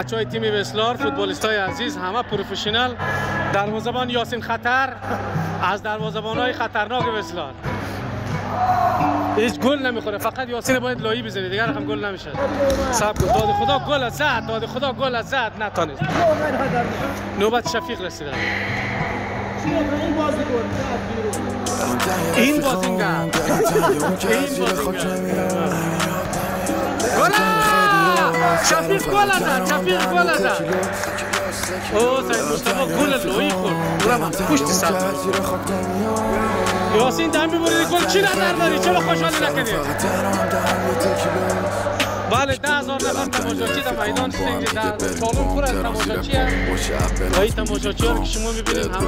بچه های تیم وسلار فوتبالیست های عزیز همه پروفشنال. دروازبان یاسین خطر از دروازبان های خطرناک وسلار هیچ گل نمی‌خوره فقط یاسین باید لایی بزنه دیگر هم گل نمیشه. سب داد خدا گل زد داد خدا گل زد نتانست. نوبت شفیق رسیده. این بازینگر این بازینگر گل. شفیق گل زد شفیق گل زد. او سید مصطفی گل لوی خورد. اونم پشت سر یاسین دم گل چی نظر داری؟ چرا خوشحالی نکنی بله ده هزار نفر تماشاچی در میدان شدیم در سالن پر از تماشاچی هست و این تماشاچی ها که شما می‌بینید همه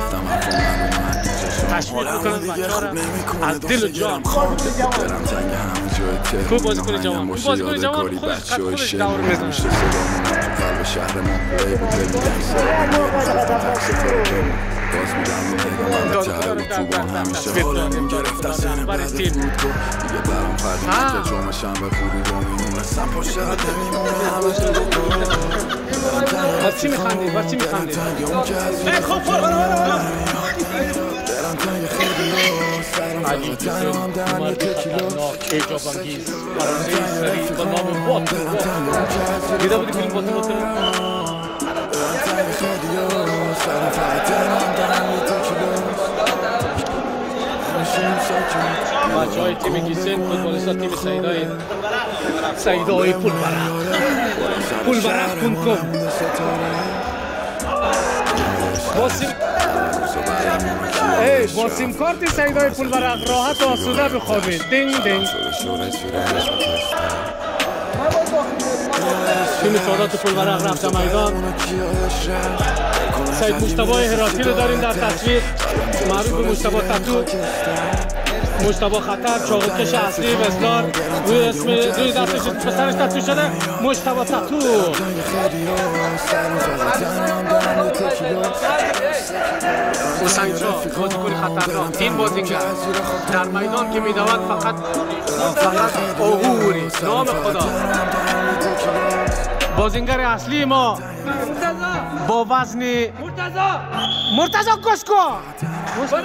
تشویق می‌کنن بچه ها از دل و جان خوب بازی کنی جوان خوب بازی کنی جوان خودش قد خودش دور می‌زنه شهر ما باز میدم تو بان همیشه حالمون گرفت از سن بعد بود. گفت دیگه برام فرقی نکرد جمعه شنبه خوبی با میمونستم پشت رد میمونه همه تو چی میخندی؟ بر چی میخندی؟ خب دلم تنگ خیلی سرم تنم دهن یه تکیلو اعجاب انگیز فرانسه سری با نام بات. دیده بودی فیلم بات بات بچه های تیم گیسن فوتبالیست تیم سیدای سیدای پول برق پول برق کن کن با سیم ای با سیم کارت سیدای پول برق راحت آسوده بخوابید دینگ دینگ تیم سادات پول برق رفت میدان سید مشتبه هراتی رو داریم در تصویر معروف به مشتبه تتو مشتبه خطر چاقوکش اصلی وزلار روی اسم روی دستش پسرش تتو شده مشتبه تتو حسین شاه بازیکن خطرناک. این بازیگر در میدان که میدود فقط فقط عبوری نام خدا. بازیگر اصلی ما با وزن مرتضی! کشکو جان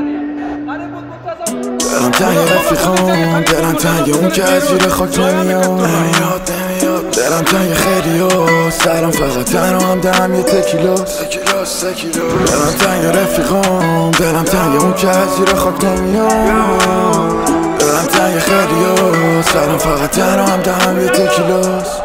دلم تنگ رفیقام دلم تنگ اون که از زیر خاک نمیاد. دلم تنگ خیلی ها سرم فقط تنها هم دهم یه تکیلو. دلم تنگ رفیقام دلم تنگ اون که از زیر خاک نمیاد. دلم تنگ خیلی ها سرم فقط تنها هم دهم یه تکیلوست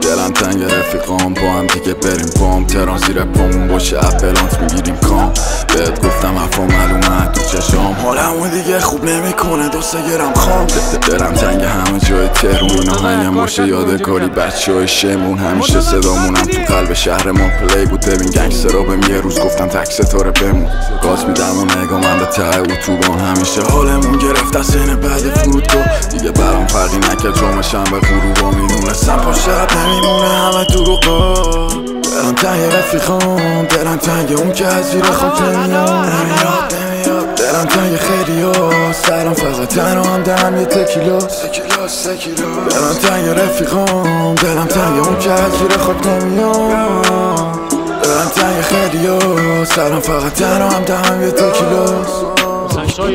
دلم تنگ رفیقام با هم دیگه بریم بام تران زیر پامون باشه اپلانت می‌گیریم کام. بهت گفتم حرفا معلومه تو چشام حالمو دیگه خوب نمی‌کنه. دو سه گرم خام دلم تنگ همه جای تهرون آهنگم باشه یادگاری بچه های شمرون همیشه صدامونم تو قلب شهر ما. پلی بود. ببین گنگسترا بهم یه روز گفتن تک ستاره بمون. گاز میدم و نگاه من به ته اتوبان همیشه حالمون گرفت. از سن بعد فرودگاه. دیگه برام فرقی نکرد. جمعه شنبه غروبا می‌دونستم پشت رد نمیمونه. همه دروغا دلم تنگ رفیقام دلم تنگ اون که از زیر خاک نمیاد دلم تنگ خیلی ها سرم فقط تنها هم دهم یه تکیلو دلم تنگ رفیقام دلم تنگ اون که از زیر خاک نمیاد دلم تنگ خیلی ها سرم فقط تنها هم دهم یه شاه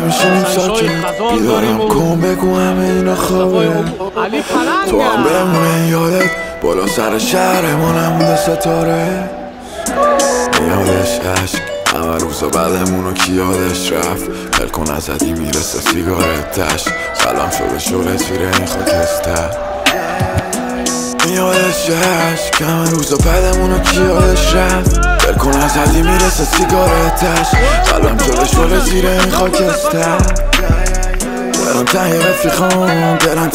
نمیشونیم ساکت بیدارم کن بگو همه اینا علی تو هم بمونه یادت بالا سر شهر ما نمونده ستاره یادش عشق همه روزا بعدمونو کی یادش رفت؟ هل کن ازدی می‌رسه سیگارتش سلام شده شده زیر این خاکستر. یادش عشق همه روزا بعدمونو کی یادش رفت؟ هل کن ازدی می‌رسه سیگارتش سلام شده شده زیر این خاکستر. دلم تنگ رفیقام دلم